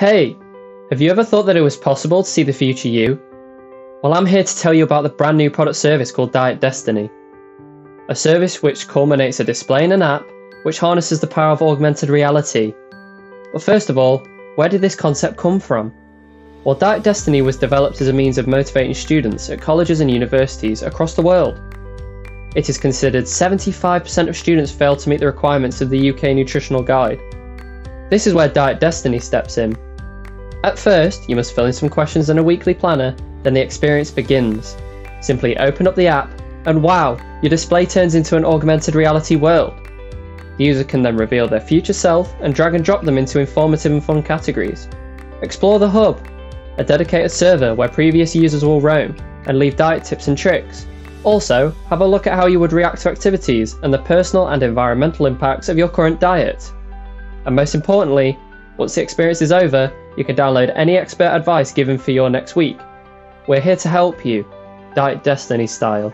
Hey, have you ever thought that it was possible to see the future you? Well, I'm here to tell you about the brand new product service called Diet Destiny. A service which culminates a display in an app which harnesses the power of augmented reality. But first of all, where did this concept come from? Well, Diet Destiny was developed as a means of motivating students at colleges and universities across the world. It is considered 75% of students fail to meet the requirements of the UK Nutritional Guide. This is where Diet Destiny steps in. At first, you must fill in some questions in a weekly planner, then the experience begins. Simply open up the app, and wow, your display turns into an augmented reality world. The user can then reveal their future self and drag and drop them into informative and fun categories. Explore the Hub, a dedicated server where previous users will roam and leave diet tips and tricks. Also, have a look at how you would react to activities and the personal and environmental impacts of your current diet. And most importantly, once the experience is over, you can download any expert advice given for your next week. We're here to help you, Diet Destiny style.